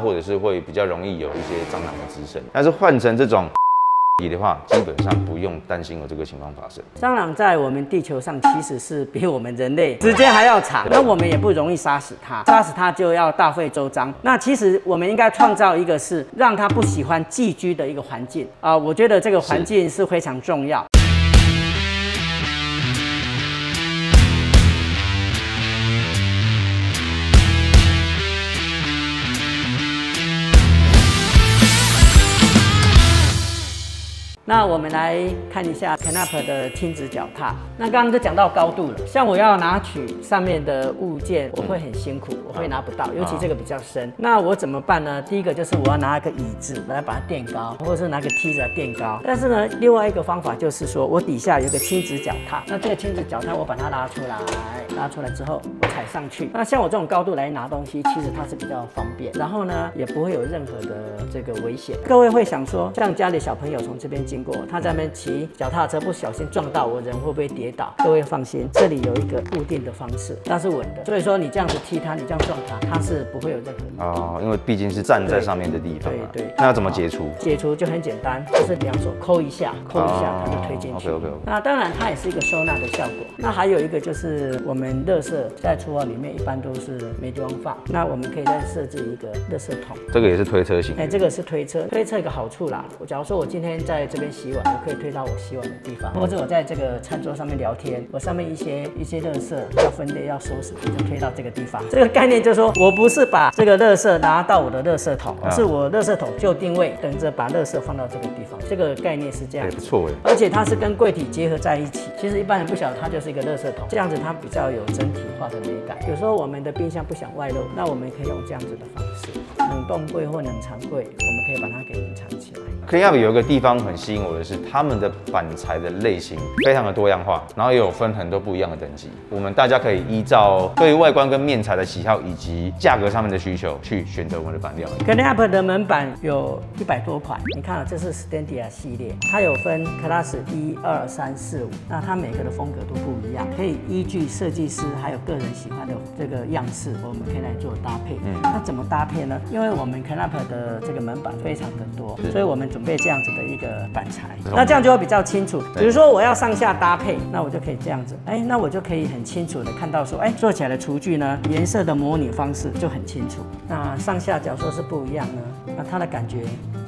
或者是会比较容易有一些蟑螂的滋生。但是换成这种的话，基本上不用担心有这个情况发生。蟑螂在我们地球上其实是比我们人类时间还要长，那我们也不容易杀死它，杀死它就要大费周章。那其实我们应该创造一个是让它不喜欢寄居的一个环境啊，我觉得这个环境是非常重要。那我们来看一下 Canap 的亲子脚踏。那刚刚就讲到高度了，像我要拿取上面的物件，我会很辛苦，我会拿不到，尤其这个比较深。那我怎么办呢？第一个就是我要拿一个椅子来把它垫高，或者是拿个梯子来垫高。但是呢，另外一个方法就是说我底下有个亲子脚踏，那这个亲子脚踏我把它拉出来，拉出来之后我踩上去。那像我这种高度来拿东西，其实它是比较方便，然后呢也不会有任何的这个危险。各位会想说，像家里小朋友从这边经过，他在那边骑脚踏车不小心撞到我，人会不会跌倒？各位放心，这里有一个固定的方式，它是稳的，所以说你这样子踢它，你这样撞它，它是不会有任何哦，因为毕竟是站在上面的地方嘛。对对那要怎么解除？解除就很简单，就是两手抠一下，抠一下它就推进去。OK OK OK。那当然，它也是一个收纳的效果。那还有一个就是，我们乐色在厨房里面一般都是没地方放，那我们可以再设置一个乐色桶。这个也是推车型哎，。这个是推车，推车一个好处啦。我假如说我今天在这边洗碗，我可以推到我洗碗的地方，或者我在这个餐桌上面聊天，我上面一些一些垃圾要分类要收拾，我就推到这个地方。这个概念就是说我不是把这个垃圾拿到我的垃圾桶，而是我垃圾桶就定位，等着把垃圾放到这个地方。这个概念是这样哎，。不错哎。而且它是跟柜体结合在一起，其实一般人不晓得它就是一个垃圾桶，这样子它比较有整体化的美感。有时候我们的冰箱不想外露，那我们可以用这样子的方式，冷冻柜或冷藏柜，我们可以把它给隐藏起来。Clean Up 有一个地方很吸引我的是，他们的板材的类型非常的多样化，然后也有分很多不一样的等级。我们大家可以依照对于外观跟面材的喜好以及价格上面的需求去选择我们的板料。CleanUp 的门板有一百多款，你看啊，这是 Standia 系列，它有分 Class 一二三四五，那它每个的风格都不一样，可以依据设计师还有个人喜欢的这个样式，我们可以来做搭配。嗯，那怎么搭配呢？因为我们 CleanUp 的这个门板非常的多，所以我们准备这样子的一个板材，那这样就会比较清楚。比如说我要上下搭配，那我就可以这样子，哎，那我就可以很清楚的看到说，哎，做起来的厨具呢，颜色的模拟方式就很清楚。那上下角说是不一样呢，那它的感觉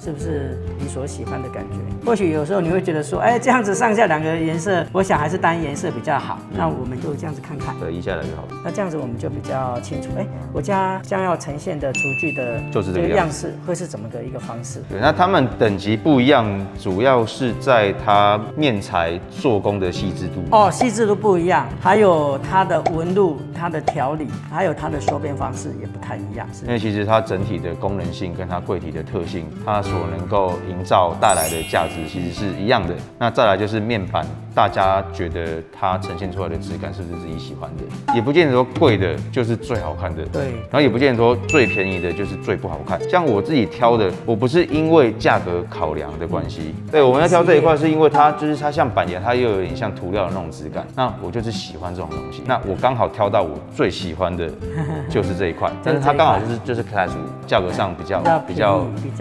是不是你所喜欢的感觉？或许有时候你会觉得说，哎，这样子上下两个颜色，我想还是单颜色比较好。那我们就这样子看看。对，一下来就好了。那这样子我们就比较清楚，哎，我家将要呈现的厨具的就是这个样样式会是怎么个一个方式？对，那他们等级不一样，主要是在它面材做工的细致度。哦，细致度不一样，还有它的纹路、它的调理，还有它的收边方式也不太一样。是因为其实它整体的功能性跟它柜体的特性，它所能够营造带来的价值其实是一样的。那再来就是面板，大家觉得它呈现出来的质感是不是自己喜欢的？也不见得说贵的就是最好看的，对然后也不见得说最便宜的就是最不好看。像我自己挑的，我不是因为价格考量的关系，对，我们要挑这一块是因为它就是它像板岩，它又有点像涂料的那种质感。那我就是喜欢这种东西，那我刚好挑到我最喜欢的就是这一块，但是它刚好就是就是 Class 五，价格上比较比较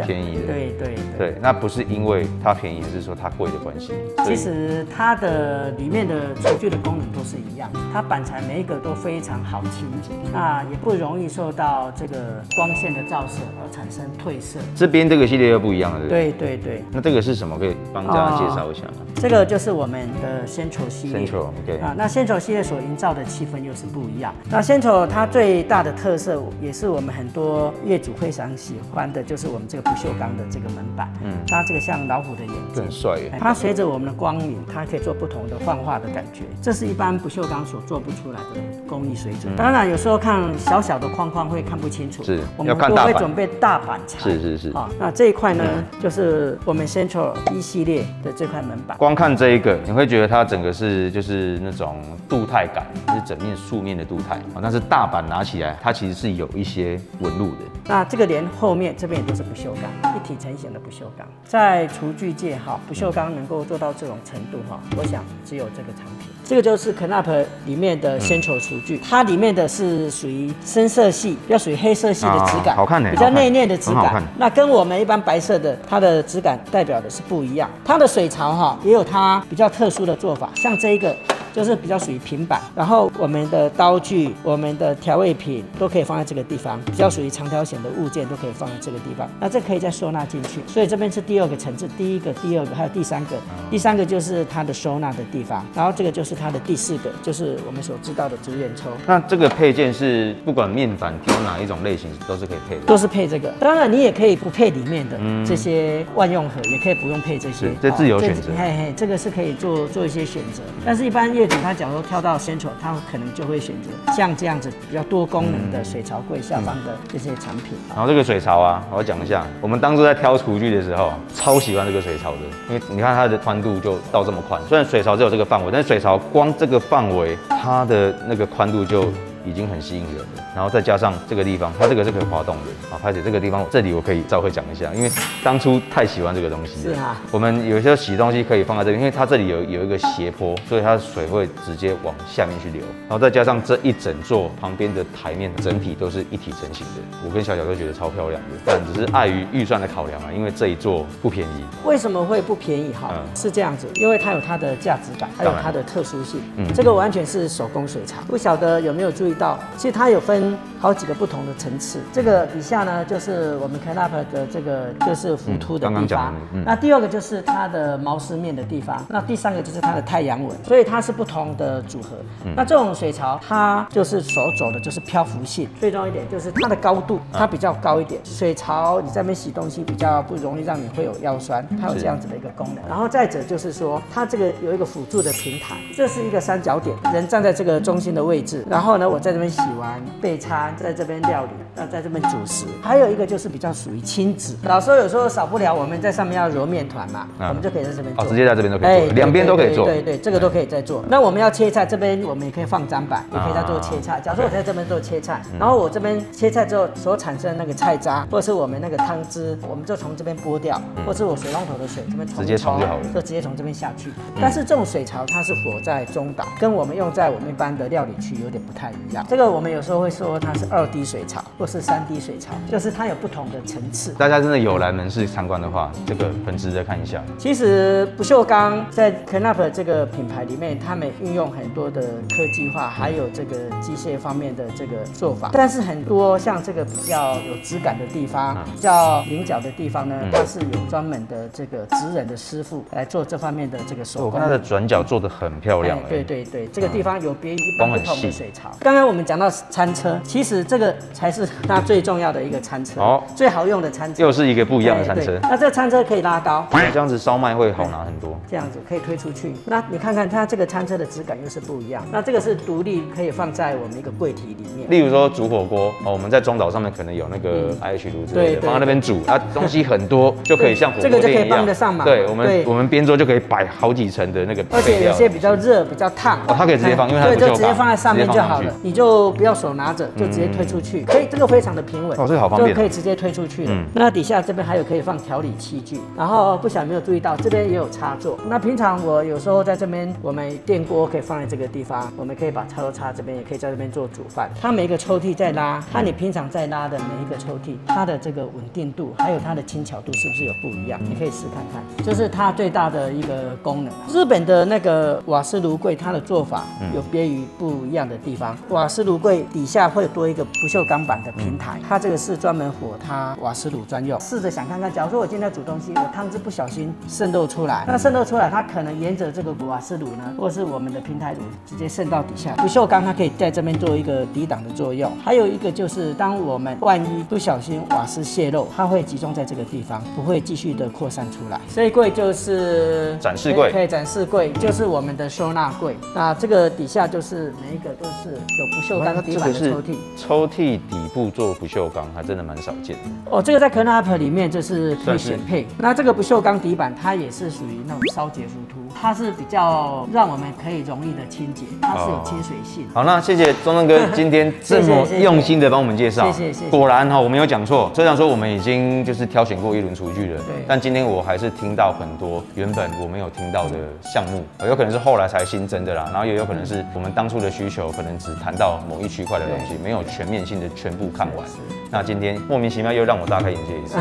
便宜的。对对对。对，那不是因为它便宜，而是说它贵的关系。其实它的里面的厨具的功能都是一样，它板材每一个都非常好清洁，那也不容易受到这个光线的照射而产生褪色。这边这个系列又不一样了，对对？对对对，那这个是什么？可以帮大家介绍一下吗这个就是我们的 Central 系列。？Central OK。啊，那 Central 系列所营造的气氛又是不一样。那 Central 它最大的特色，也是我们很多业主非常喜欢的，就是我们这个不锈钢的这个门板。嗯，它这个像老虎的眼睛这很。帅。它随着我们的光影，它可以做不同的幻化的感觉，这是一般不锈钢所做不出来的工艺水准。当然，有时候看小小的框框会看不清楚，是我们都会准备大板材。是是是啊，那这一块呢，就是我们 Central 一系列的这块门板。光看这一个，你会觉得它整个是就是那种镀钛感，就是整面素面的镀钛啊。但是大板拿起来，它其实是有一些纹路的。那这个连后面这边也都是不锈钢，一体成型的不锈钢。在厨具界哈，不锈钢能够做到这种程度哈，我想只有这个产品。这个就是 Knapp 里面的 Central 厨具，它里面的是属于深色系，比较属于黑色系的质感，啊好看呢比较内敛的质感。那跟我们一般白色的它的质感代表的是不一样。它的水槽哈也有它比较特殊的做法，像这一个。就是比较属于平板，然后我们的刀具、我们的调味品都可以放在这个地方，比较属于长条形的物件都可以放在这个地方。那这可以再收纳进去，所以这边是第二个层次，第一个、第二个还有第三个，第三个就是它的收纳的地方，然后这个就是它的第四个，就是我们所知道的竹眼抽。那这个配件是不管面板挑哪一种类型都是可以配的。都是配这个，当然你也可以不配里面的这些万用盒，也可以不用配这些是，这自由哦选择嘿嘿，这个是可以做做一些选择，但是一般业主他假如跳到 Central，他可能就会选择像这样子比较多功能的水槽柜下方的这些产品。然后这个水槽啊，我要讲一下，我们当初在挑厨具的时候，超喜欢这个水槽的，因为你看它的宽度就到这么宽，虽然水槽只有这个范围，但是水槽光这个范围，它的那个宽度就已经很吸引人了。然后再加上这个地方，它这个是可以滑动的啊，拍姐这个地方，这里我可以稍微讲一下，因为当初太喜欢这个东西了。是啊我们有些洗东西可以放在这边，因为它这里有有一个斜坡，所以它的水会直接往下面去流。然后再加上这一整座旁边的台面，整体都是一体成型的。我跟小小都觉得超漂亮的，但只是碍于预算的考量啊，因为这一座不便宜。为什么会不便宜哈？嗯是这样子，因为它有它的价值感，还有它的特殊性。嗯这个完全是手工水槽，不晓得有没有注意到，其实它有分好几个不同的层次。这个底下呢，就是我们 Knapp 的这个就是浮凸的地方那第二个就是它的毛丝面的地方，那第三个就是它的太阳纹，所以它是不同的组合。嗯那这种水槽，它就是所走的就是漂浮性，最重要一点就是它的高度，它比较高一点。水槽你在那边洗东西比较不容易让你会有腰酸，它有这样子的一个功能。然后再者就是说，它这个有一个辅助的平台，这是一个三角点，人站在这个中心的位置，然后呢，我在这边洗完备餐，在这边料理，那在这边主食。还有一个就是比较属于亲子，老师有时候少不了我们在上面要揉面团嘛，嗯我们就可以在这边做。哦，直接在这边都可以哎做，两边都可以做。对对对，这个都可以再做。那我们要切菜，这边我们也可以放砧板，也可以在做切菜。假如说我在这边做切菜，然后我这边切菜之后所产生的那个菜渣，或者是我们那个汤汁，我们就从这边拨掉，或是我水龙头的水这边直接冲就好了就直接从这边下去。但是这种水槽它是火在中岛，跟我们用在我们一般的料理区有点不太一样。这个我们有时候会说它是二 D 水槽或是三 D 水槽，就是它有不同的层次。大家真的有来门市参观的话，这个很值得看一下。其实不锈钢在 Knapp 这个品牌里面，他们运用很多的科技化，还有这个机械方面的这个做法。但是很多像这个比较有质感的地方，比较棱角的地方呢，它是有专门的这个职人的师傅来做这方面的这个手工我看它。的转角做的很漂亮对对对，这个地方有别于一般不的水槽。刚刚我们讲到餐车，其实这个才是它最重要的一个餐车，哦最好用的餐车。又是一个不一样的餐车。那这个餐车可以拉高，这样子烧麦会好拿很多。这样子可以推出去。那你看看它这个餐车的质感又是不一样。那这个是独立可以放在我们一个柜体里面。例如说煮火锅哦，我们在中岛上面可能有那个 IH 炉之类的，对对放在那边煮，啊，东西很多，就可以像火锅这个就可以店一样帮得上忙对，我们我们边桌就可以摆好几层的那个而且有些比较热、比较烫，哦它可以直接放因为它对，不锈钢就直接放在上面就好了，你就不要手拿着，就直接推出去，可以，这个非常的平稳，哦这个好方便就可以直接推出去了嗯。那底下这边还有可以放调理器具，然后不晓没有注意到这边也有插座。那平常我有时候在这边，我们电锅可以放在这个地方，我们可以把插座插这边，也可以在这边做煮饭。它每一个抽屉在拉，它你平常在拉的每一个抽屉，它的这个稳定度还有它的轻巧度是不是有不一样？你可以试看看，这是它最大的一个功能啊。日本的那个瓦斯炉柜，它的做法有别于不一样的地方。瓦斯炉柜底下会多一个不锈钢板的平台，它这个是专门火它瓦斯炉专用。试着想看看，假如说我今天在煮东西，我汤汁不小心渗漏出来，那渗漏出来，它可能沿着这个瓦斯炉呢，或是我们的平台炉直接渗到底下。不锈钢它可以在这边做一个抵挡的作用。还有一个就是，当我们万一不小心瓦斯泄漏，它会集中在这个地方，不会继续的扩散出来。这一柜就是展示柜对，展示柜就是我们的收纳柜。那这个底下就是每一个都是有不锈钢底板的抽屉。抽屉底部做不锈钢，还真的蛮少见的。哦，这个在 Canap 里面这是可以算选配。那这个不锈钢底板，它也是属于那种烧结浮凸，它是比较让我们可以容易的清洁，它是有亲水性。好，那谢谢钟正哥今天这么用心的帮我们介绍。谢谢谢谢果然哈，我没有讲错。虽然说我们已经就是挑选过一轮厨具了，对但今天我还是听到很多原本我没有听到的项目，呃有可能是后来才新增的啦，然后也有可能是我们当初的需求，可能只谈到某一区块的东西，没有全面性的全部看完。那今天莫名其妙又让我大开眼界一次。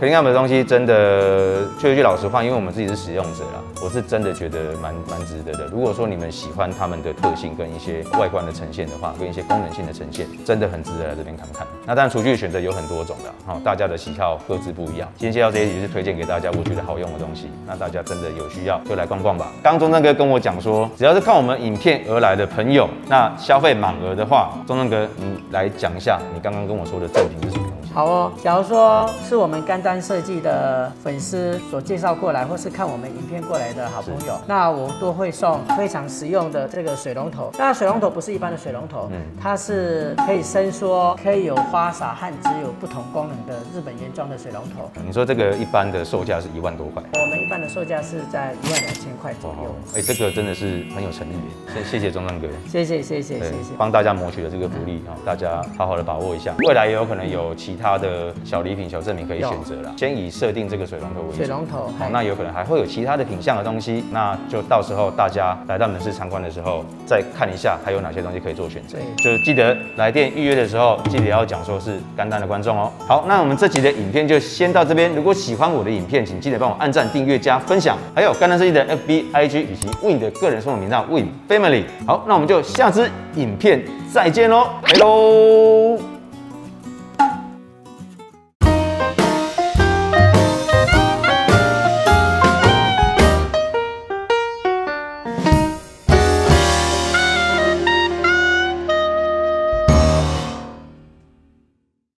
可林 up 的东西真的，说一句老实话，因为我们自己是使用者啦，我是真的觉得蛮蛮值得的。如果说你们喜欢他们的特性跟一些外观的呈现的话，跟一些功能性的呈现，真的很值得来这边看看。那当然，厨具的选择有很多种的，哈、大家的喜好各自不一样。今天介绍这些也是推荐给大家，我觉得好用的东西。那大家真的有需要就来逛逛吧。刚中正哥跟我讲说，只要是看我们影片而来的朋友，那消费满额的话，中正哥你来讲一下你刚刚跟我说的赠品是什么？好哦，假如说是我们干单设计的粉丝所介绍过来，或是看我们影片过来的好朋友，那我都会送非常实用的这个水龙头。那水龙头不是一般的水龙头，它是可以伸缩、可以有花洒和只有不同功能的日本原装的水龙头。你说这个一般的售价是一万多块。我们一般的售价是在一万两千块左右。哎、这个真的是很有诚意耶，谢谢谢中正哥，谢谢谢谢谢谢，。帮大家谋取了这个福利啊、大家好好的把握一下，未来也有可能有其他的小礼品、小赠品可以选择啦。先以设定这个水龙头为主，水龙头，好，嗨那有可能还会有其他的品相的东西，那就到时候大家来到门市参观的时候，再看一下还有哪些东西可以做选择。对就记得来电预约的时候，记得要讲说是干单的观众哦。好，那我们这集的影片就先到这边。如果喜欢我的影片，请记得帮我按赞、订阅、加分享，还有干单设计的 FB、IG 以及 Win 的个人收藏频道 Win Family。好，那我们就下支影片再见喽，拜喽。